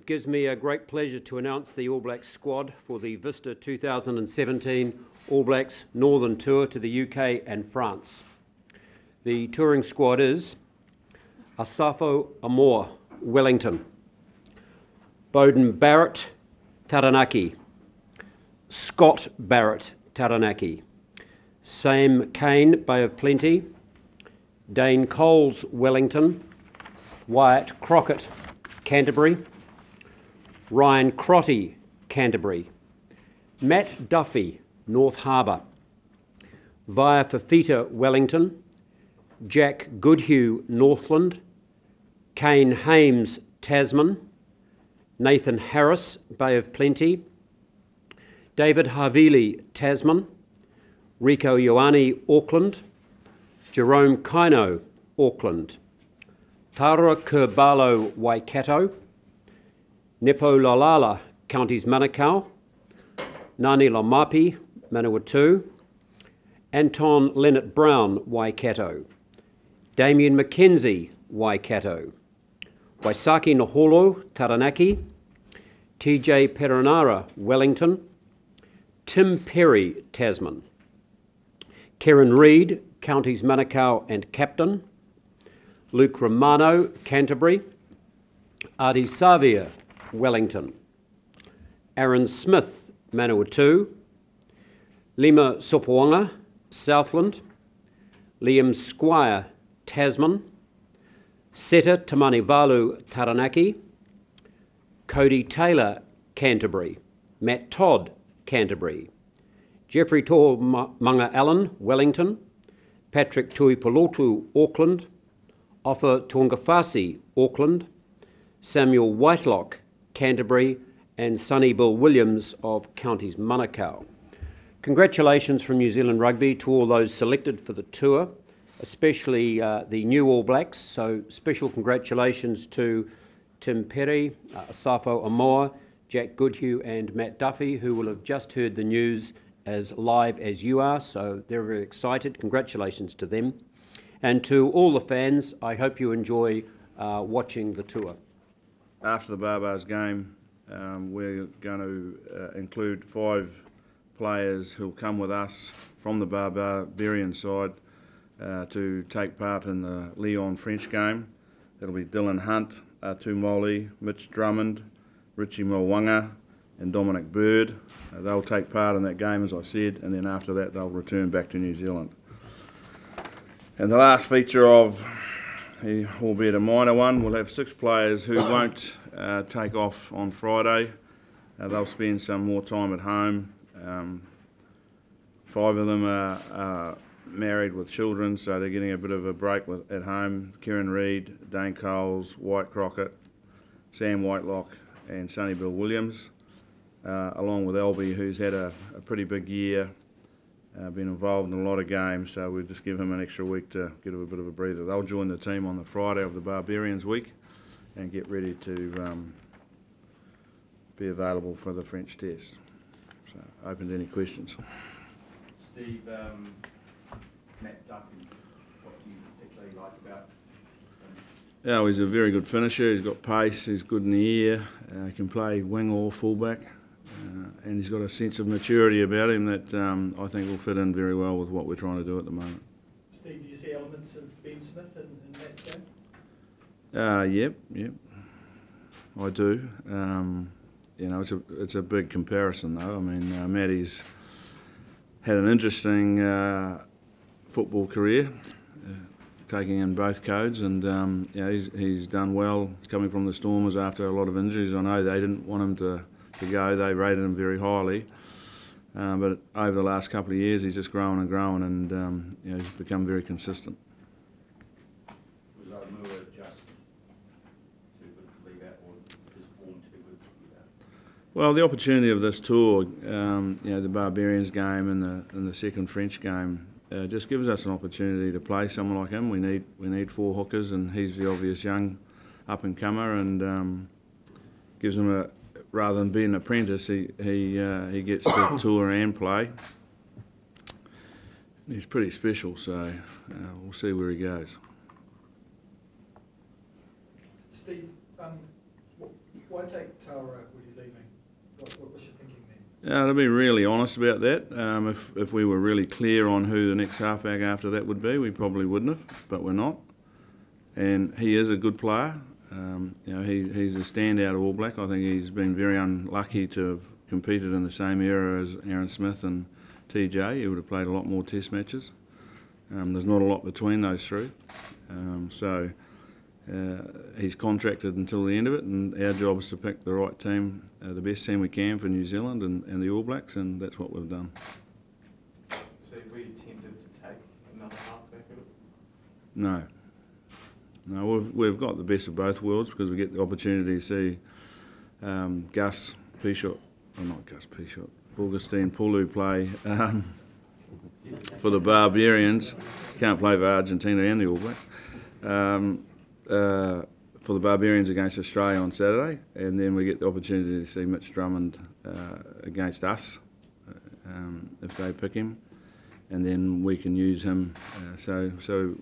It gives me a great pleasure to announce the All Blacks squad for the Vista 2017 All Blacks Northern Tour to the UK and France. The touring squad is Asafo Aumua, Wellington, Beauden Barrett, Taranaki, Scott Barrett, Taranaki, Sam Cane, Bay of Plenty, Dane Coles, Wellington, Wyatt Crockett, Canterbury, Ryan Crotty, Canterbury, Matt Duffy, North Harbour, Vaea Fifita, Wellington, Jack Goodhue, Northland, Kane Hames, Tasman, Nathan Harris, Bay of Plenty, David Havili, Tasman, Rieko Ioane, Auckland, Jerome Kaino, Auckland, Tawera Kerr-Barlow, Waikato, Nepo Laulala, Counties Manukau, Ngani Laumape, Manawatu, Anton Lienert-Brown, Waikato, Damian McKenzie, Waikato, Waisake Naholo, Taranaki, TJ Perenara, Wellington, Tim Perry, Tasman, Kieran Read, Counties Manukau and Captain, Luke Romano, Canterbury, Ardie Savea, Wellington, Aaron Smith, Manawatu, Lima Sopoaga, Southland, Liam Squire, Tasman, Seta Tamanivalu, Taranaki, Codie Taylor, Canterbury, Matt Todd, Canterbury, Jeffrey Tor Manga Allen, Wellington, Patrick Tuipulotu, Auckland, Ofa Tu'ungafasi, Auckland, Samuel Whitelock, Canterbury, and Sonny Bill Williams of Counties Manukau. Congratulations from New Zealand Rugby to all those selected for the tour, especially uh, the new All Blacks. So special congratulations to Tim Perry, uh, Asafo Aumua, Jack Goodhue and Matt Duffy, who will have just heard the news as live as you are. So they're very excited. Congratulations to them. And to all the fans, I hope you enjoy uh, watching the tour after the Barbars game, um, we're going to uh, include five players who'll come with us from the Barbarian side uh, to take part in the Lyon French game. That'll be Dylan Hunt, Atu Moli, Mitch Drummond, Richie Mo'unga, and Dominic Bird. Uh, they'll take part in that game, as I said, and then after that they'll return back to New Zealand. And the last feature of albeit a minor one. We'll have six players who won't uh, take off on Friday. Uh, they'll spend some more time at home. Um, five of them are, are, married with children, so they're getting a bit of a break with, at home. Kieran Read, Dane Coles, Wyatt Crockett, Sam Whitelock, and Sonny Bill Williams, uh, along with Elby, who's had a, a pretty big year uh, been involved in a lot of games, so we'll just give him an extra week to get a bit of a breather. They'll join the team on the Friday of the Barbarians week and get ready to um, be available for the French test. So, open to any questions. Steve, um, Matt Duffy, what do you particularly like about? Yeah, he's a very good finisher. He's got pace. He's good in the air. Uh, he can play wing or fullback. Uh, and he's got a sense of maturity about him that um, I think will fit in very well with what we're trying to do at the moment. Steve, do you see elements of Ben Smith in, in that? Uh, yep, yep, I do. Um, you know, it's a it's a big comparison though. I mean, uh, Matty's had an interesting uh, football career, uh, taking in both codes, and um, you know, he's he's done well coming from the Stormers after a lot of injuries. I know they didn't want him to to go. They rated him very highly. Um, but over the last couple of years, he's just grown and grown, and um, you know, he's become very consistent. Was Aumua just too good to leave out, or his form too good to leave out? Well, the opportunity of this tour, um, you know, the Barbarians game and the and the second French game, uh, just gives us an opportunity to play someone like him. We need we need four hookers, and he's the obvious young up and comer, and um, gives them a rather than being an apprentice, he he uh, he gets to tour and play. He's pretty special, so uh, we'll see where he goes. Steve, um, Why take Tara out when he's leaving? What, what was your thinking there? Yeah, to be really honest about that, um, if, if we were really clear on who the next halfback after that would be, we probably wouldn't have, but we're not. And he is a good player. Um, you know, he, he's a standout All Black. I think he's been very unlucky to have competed in the same era as Aaron Smith and TJ. He would have played a lot more Test matches. Um, there's not a lot between those three. Um, so uh, he's contracted until the end of it, and our job is to pick the right team, uh, the best team we can for New Zealand and, and the All Blacks, and that's what we've done. So we tempted to take another halfback at No. No, we've, we've got the best of both worlds because we get the opportunity to see um, Gus Pichot, or not Gus Pichot, Augustine Pulu play um, for the Barbarians. Can't play for Argentina and the All Blacks. Um, uh, for the Barbarians against Australia on Saturday, and then we get the opportunity to see Mitch Drummond uh, against us uh, um, if they pick him, and then we can use him. Uh, so, so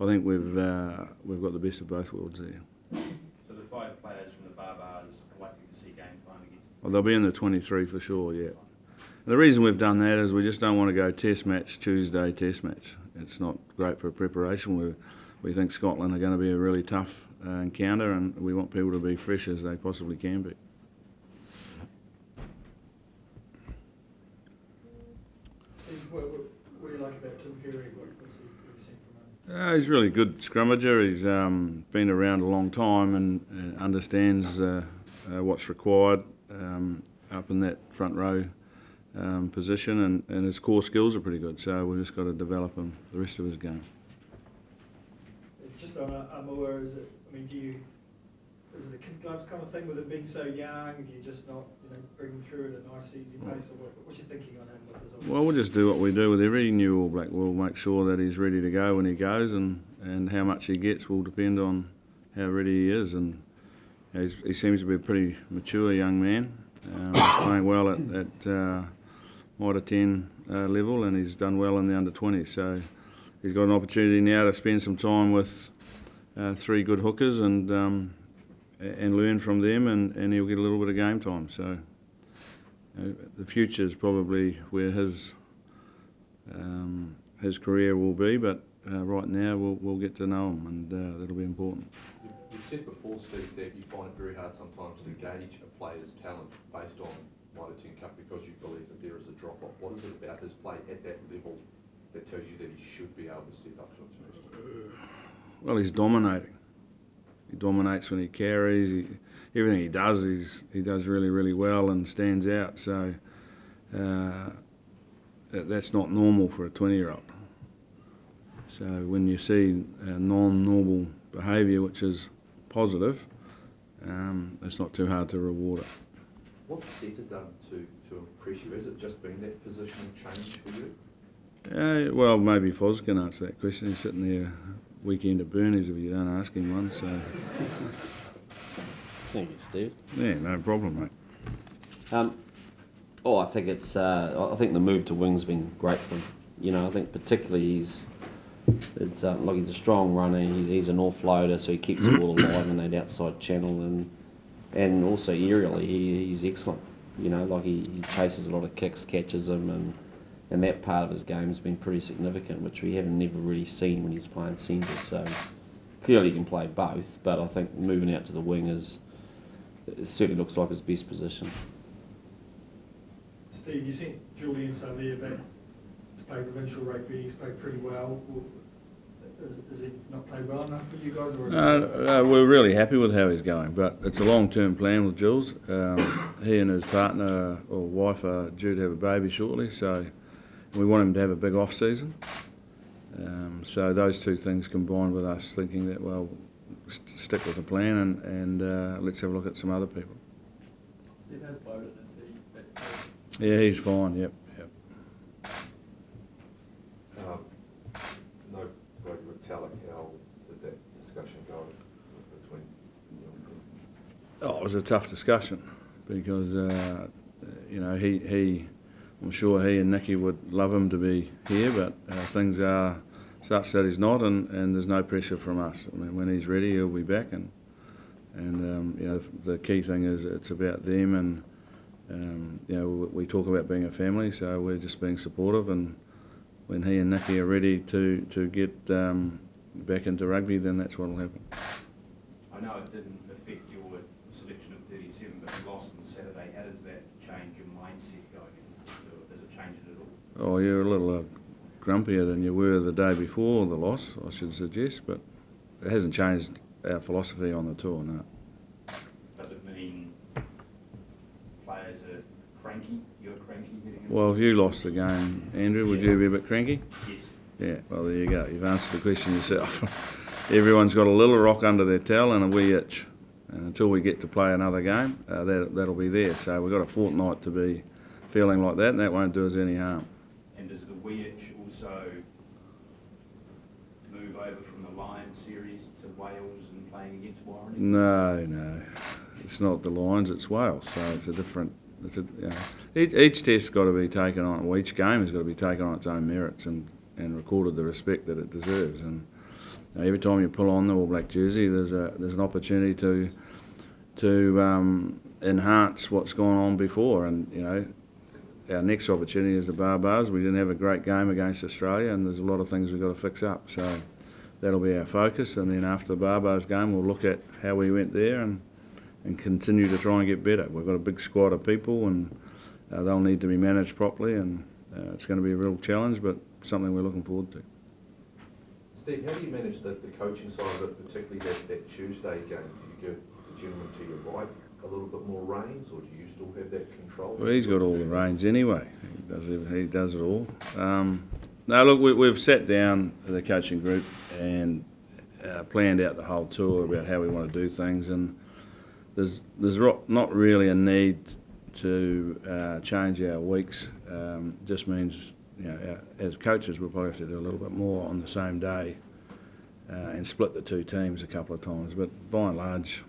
I think we've uh, we've got the best of both worlds there. So the five players from the Barbars are likely to see game time against Well, they'll be in the 23 for sure, yeah. And the reason we've done that is we just don't want to go test match Tuesday test match. It's not great for preparation. We we think Scotland are going to be a really tough uh, encounter, and we want people to be fresh as they possibly can be. Steve, what, what, what do you like about Tim Perry? What, what's he, what have you seen from him? Uh, he's a really good scrummager. He's um, been around a long time and uh, understands uh, uh, what's required um, up in that front row um, position, and, and his core skills are pretty good. So we've just got to develop him the rest of his game. Just on Aumua, is it, I mean, do you, is it a kid gloves kind of thing with him being so young? Do you just not, you know, bring him through at a nice, easy pace, or what, what's your thinking on him with Well, we'll just do what we do with every new All Black. We'll make sure that he's ready to go when he goes, and, and how much he gets will depend on how ready he is. And he's, he seems to be a pretty mature young man. Um, he's playing well at, at uh, Mitre 10 uh, level, and he's done well in the under 20. So he's got an opportunity now to spend some time with uh, three good hookers and um, and learn from them, and, and he'll get a little bit of game time. So you know, the future is probably where his um, his career will be, but uh, right now we'll, we'll get to know him, and uh, that'll be important. You- You've said before, Steve, that you find it very hard sometimes to gauge a player's talent based on Mitre 10 Cup because you believe that there is a drop-off. What is it about his play at that level that tells you that he should be able to step up to international? Well, he's dominating. He dominates when he carries. He, everything he does, he's, he does really, really well and stands out. So uh, that, that's not normal for a 20-year-old. So when you see uh, non-normal behaviour, which is positive, um, it's not too hard to reward it. What's Seta done to, to impress you? Has it just been that positional change for you? Uh, well, maybe Foz can answer that question. He's sitting there weekend at Bernie's if you don't ask him one. So, Thank you, Steve. yeah, no problem, mate. Um, oh, I think it's. Uh, I think the move to wing's been great for him. You know, I think particularly he's. It's uh, like he's a strong runner. He's, he's an offloader, so he keeps the ball alive in that outside channel, and and also aerially, he, he's excellent. You know, like he, he chases a lot of kicks, catches them, and and that part of his game has been pretty significant, which we haven't never really seen when he's playing centre. So clearly he can play both, but I think moving out to the wing is it certainly looks like his best position. Steve, you sent Julian Savea back to play provincial rugby. He's played pretty well. Well, Is, is he not played well enough for you guys? Or is Uh, uh, we're really happy with how he's going, but it's a long-term plan with Jules. Um, he and his partner or wife are due to have a baby shortly, so we want him to have a big off-season. Um, so those two things combined with us thinking that, well, st- stick with the plan and, and uh, let's have a look at some other people. Steve has Beauden, is he? But, Yeah, he's fine, yep, yep. Um, no, Greg Metallic, how did that discussion go between you and him? Oh, it was a tough discussion because, uh, you know, he, he, I'm sure he and Nicky would love him to be here, but uh, things are such that he's not, and, and there's no pressure from us. I mean, when he's ready, he'll be back, and And um, you know, the key thing is it's about them, and um, you know, we, talk about being a family, so we're just being supportive. And when he and Nicky are ready to to get um, back into rugby, then that's what will happen. I know it didn't affect your selection of thirty-seven, but the loss on Saturday, how does that change your mindset going into it? Does it change it at all? Oh, you're a little uh, grumpier than you were the day before the loss, I should suggest, but it hasn't changed our philosophy on the tour, no. Does it mean players are cranky? You're cranky Well, if you lost the game, Andrew, would you be a bit cranky? Yes. Yeah, well, there you go. You've answered the question yourself. Everyone's got a little rock under their towel and a wee itch. And until we get to play another game, uh, that, that'll be there. So we've got a fortnight to be feeling like that, and that won't do us any harm. Weich also move over from the Lions series to Wales and playing against Warren? No, no. It's not the Lions, it's Wales. So it's a different. It's a, each, each test's got to be taken on, each game has got to be taken on its own merits and, and recorded the respect that it deserves. And you know, every time you pull on the All Black jersey, there's a there's an opportunity to to um, enhance what's gone on before. And you know, our next opportunity is the Barbars. We didn't have a great game against Australia, and there's a lot of things we've got to fix up. So that'll be our focus. And then after the Barbars game, we'll look at how we went there and and continue to try and get better. We've got a big squad of people, and uh, they'll need to be managed properly. And uh, it's going to be a real challenge, but something we're looking forward to. Steve, how do you manage the, the coaching side of it, particularly that, that Tuesday game? Do you give the gentleman to your right a little bit more reins, or do you still have that control? Well, he's got all the reins anyway. He does it, he does it all. Um, look, we, we've sat down the coaching group and uh, planned out the whole tour about how we want to do things, and there's there's not really a need to uh, change our weeks. Um, just means you know, as coaches, we'll probably have to do a little bit more on the same day uh, and split the two teams a couple of times. But by and large,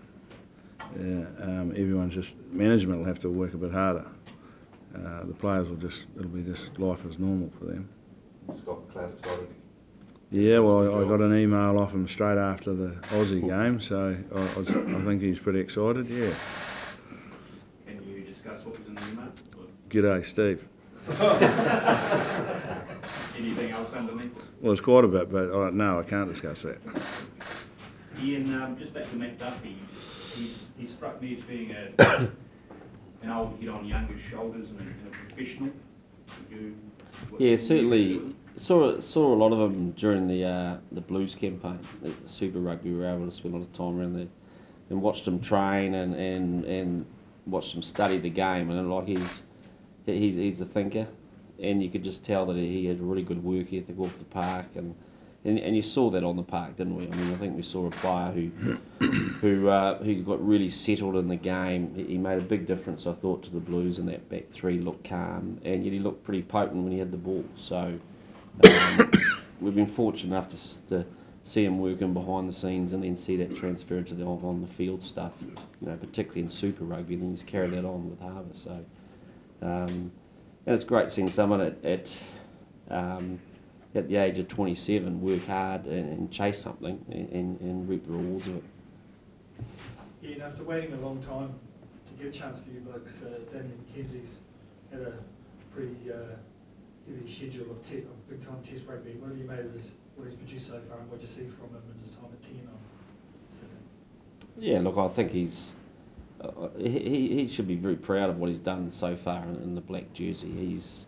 yeah, um, everyone's just management will have to work a bit harder. Uh, the players will just it'll be just life as normal for them. Scott McLeod excited Yeah, well, I, I got an email off him straight after the Aussie game, so I, I, was- I think he's pretty excited. Yeah, Can you discuss what was in the email? G'day, Steve. anything else underneath? Well, it's quite a bit, but uh, no, I can't discuss that. Ian, um, just back to Matt Duffy, he's, he struck me as being a, an old head on younger shoulders and a, and a professional. Would you? what- Yeah, what would you certainly saw saw a lot of them during the uh, the Blues campaign. The Super Rugby, we were able to spend a lot of time around there and watched them train and, and, and watched them study the game. And like he's he's he's a thinker, and you could just tell that he had a really good work ethic off the park and. And, and you saw that on the park, didn't we? I mean, I think we saw a player who, who, uh, who got really settled in the game. He made a big difference, I thought, to the Blues, and that back three looked calm, and yet he looked pretty potent when he had the ball. So, um, we've been fortunate enough to, to see him working behind the scenes and then see that transfer into the on the field stuff. You know, particularly in Super Rugby, and then he's carried that on with Harbour. So, um, and it's great seeing someone at at, um, at the age of 27 work hard and, and chase something and, and, and reap the rewards of it. Ian, after waiting a long time to get a chance for you blokes, uh, Danny McKenzie's had a pretty uh, heavy schedule of, of big time test rugby. What have you made of his, what he's produced so far and what you see from him in his time at 10 on Saturday? Yeah, look, I think he's uh, he, he he should be very proud of what he's done so far in, in the black jersey. He's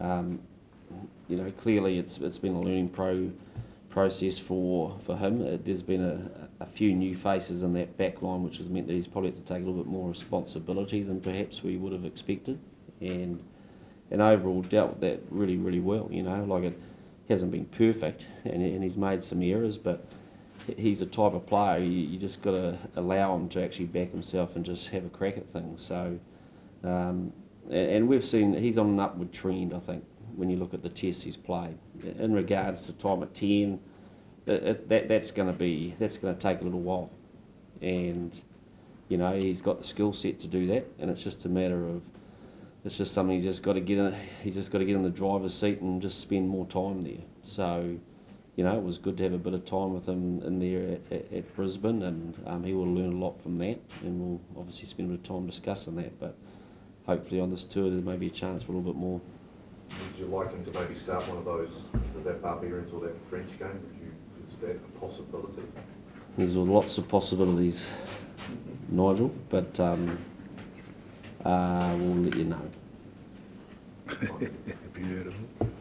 um, you know clearly it's it's been a learning pro process for for him. Uh, there's been a, a few new faces in that back line, which has meant that he's probably had to take a little bit more responsibility than perhaps we would have expected, and and overall dealt with that really really well. You know, like it hasn't been perfect, and, and he's made some errors, but he's a type of player you, you just got to allow him to actually back himself and just have a crack at things. So, um, and, and we've seen he's on an upward trend. I think when you look at the tests he's played in regards to time at ten, it, it, that that's going to be that's going to take a little while, and you know he's got the skill set to do that, and it's just a matter of it's just something he's just got to get in. He's just got to get in the driver's seat and just spend more time there. So you know, it was good to have a bit of time with him in there at, at, at Brisbane, and um, he will learn a lot from that, and we'll obviously spend a bit of time discussing that. But hopefully on this tour there may be a chance for a little bit more. Would you like him to maybe start one of those, that Barbarians or that French game? Would you, is that a possibility? There's lots of possibilities, Nigel, but um, uh, we'll let you know. Have